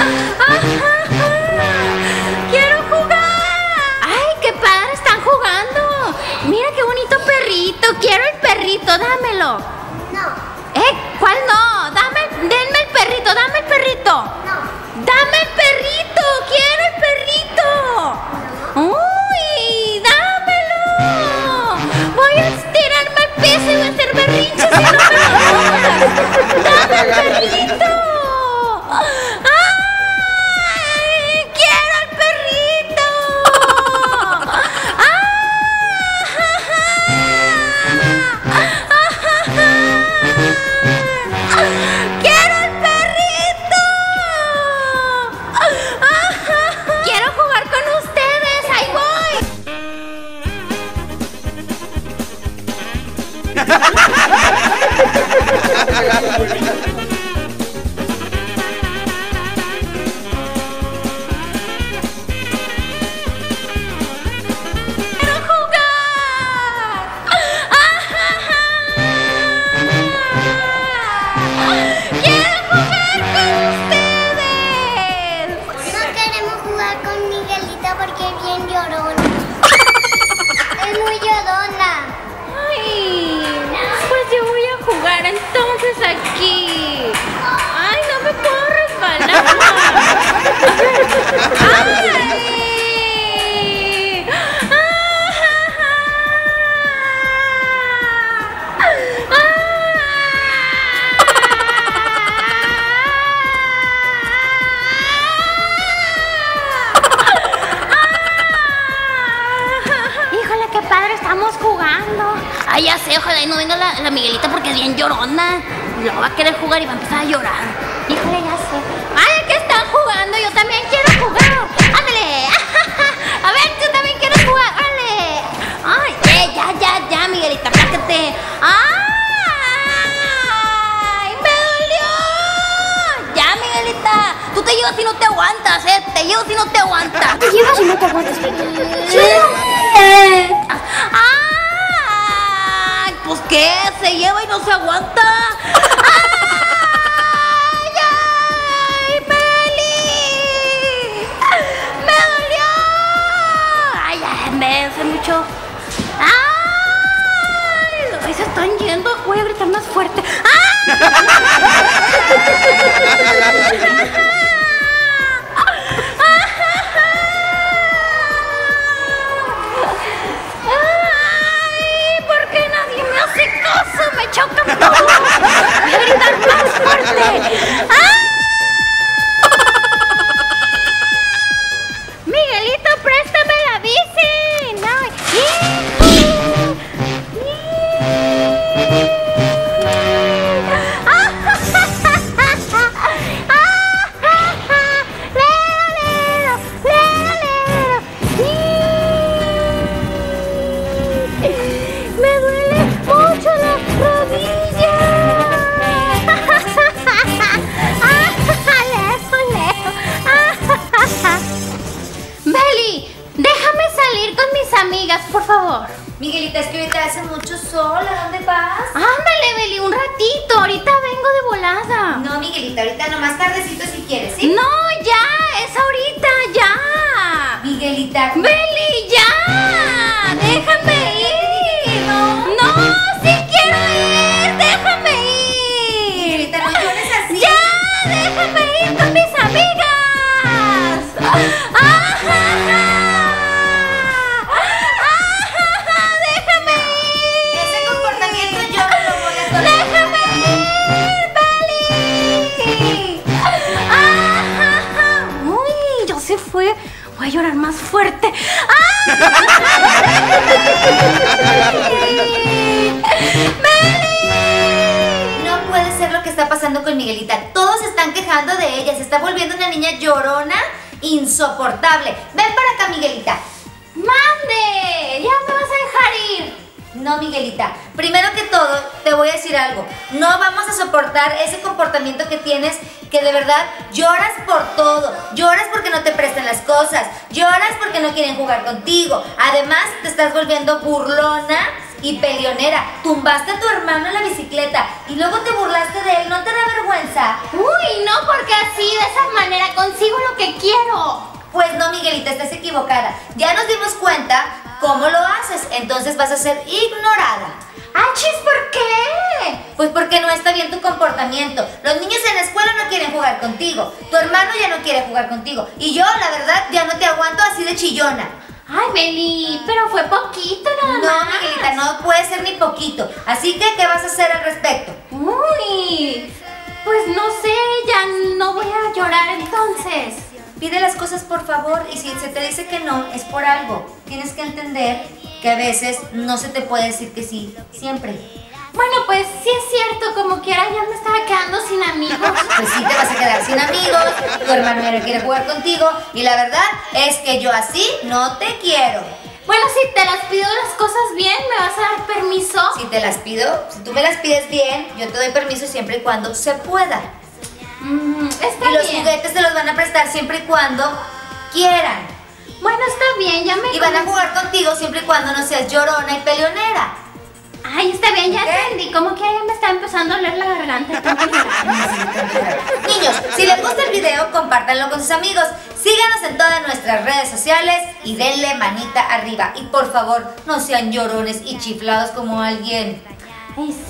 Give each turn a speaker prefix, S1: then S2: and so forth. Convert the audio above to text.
S1: ¡Quiero jugar! ¡Ay, qué padre! Están jugando. Mira qué bonito perrito. Quiero el perrito, dámelo.
S2: No.
S1: ¿Eh? ¿Cuál no? Dame, denme el perrito, dame el perrito.
S2: No.
S1: Dame el perrito, quiero el perrito. ¡Uy! ¡Dámelo! Voy a estirarme el piso y voy a hacer berrinches si no me lo ¡Dame el perrito! Entonces aquí. Ojalá y no venga la, la Miguelita porque es bien llorona. Luego va a querer jugar y va a empezar a llorar. Híjole, ya sé. Ay, que están jugando, yo también quiero jugar. Ándale. A ver, tú también quieres jugar. Ándale. Ay, eh, ya, ya, ya, Miguelita, plácate. Ay, me dolió. Ya, Miguelita. Tú te llevas y no te aguantas, eh. Te llevas y no te aguantas.
S2: Te llevas y no te aguantas.
S1: ¡Ay! Qué, se lleva y no se aguanta. ¡Ay! ¡Ay! ¡Meli! ¡Me dolió! ¡Ay, ay! Me hace Beli, déjame salir con mis amigas, por favor.
S3: Miguelita, es que ahorita hace mucho sol. ¿A dónde vas?
S1: Ándale, Beli, un ratito. Ahorita vengo de volada.
S3: No, Miguelita, ahorita nomás tardecito si quieres, ¿sí?
S1: No, ya, es ahorita, ya.
S3: Miguelita.
S1: Beli, ya. Déjame ir.
S3: No.
S1: No, sí quiero ir. Déjame ir.
S3: Miguelita, no llores así.
S1: Ya, déjame ir
S3: Voy a
S1: llorar más fuerte.
S3: No puede ser lo que está pasando con Miguelita. Todos se están quejando de ella. Se está volviendo una niña llorona, insoportable. Ven para acá, Miguelita.
S1: ¡Mande! ¡Ya me vas a dejar ir!
S3: No, Miguelita. Primero que todo, te voy a decir algo. No vamos a soportar ese comportamiento que tienes que de verdad lloras por todo. Lloras porque no te prestan las cosas. Lloras porque no quieren jugar contigo. Además, te estás volviendo burlona y peleonera. Tumbaste a tu hermano en la bicicleta y luego te burlaste de él. ¿No te da vergüenza?
S1: Uy, no, porque así, de esa manera, consigo lo que quiero.
S3: Pues no, Miguelita, estás equivocada. Ya nos dimos cuenta cómo lo haces. Entonces vas a ser ignorada.
S1: ¡Achis! ¿Por qué?
S3: Pues porque no está bien tu comportamiento. Los niños en la escuela no quieren jugar contigo. Tu hermano ya no quiere jugar contigo. Y yo, la verdad, ya no te aguanto así de chillona.
S1: Ay, Meli, pero fue poquito nada
S3: No,
S1: más.
S3: Miguelita, no puede ser ni poquito. Así que, ¿qué vas a hacer al respecto?
S1: Uy, pues no sé, ya no voy a llorar entonces.
S3: Pide las cosas por favor y si se te dice que no, es por algo. Tienes que entender que a veces no se te puede decir que sí, siempre.
S1: Bueno, pues sí es cierto, como quiera ya me estaba quedando sin amigos.
S3: Pues sí te vas a quedar sin amigos, tu hermano ya no quiere jugar contigo y la verdad es que yo así no te quiero.
S1: Bueno, si te las pido las cosas bien, ¿me vas a dar permiso?
S3: Si te las pido, si tú me las pides bien, yo te doy permiso siempre y cuando se pueda.
S1: Mm, está
S3: Y los
S1: bien.
S3: juguetes te los van a prestar siempre y cuando quieran.
S1: Bueno, está bien, ya me
S3: Y van a jugar contigo siempre y cuando no seas llorona y peleonera.
S1: Ay, está bien, ya
S3: ¿Ok?
S1: entendí. Como que ya me está empezando a oler la garganta.
S3: Niños, si les gusta el video, compártanlo con sus amigos. Síganos en todas nuestras redes sociales y denle manita arriba. Y por favor, no sean llorones y chiflados como alguien.
S1: Ay, sí.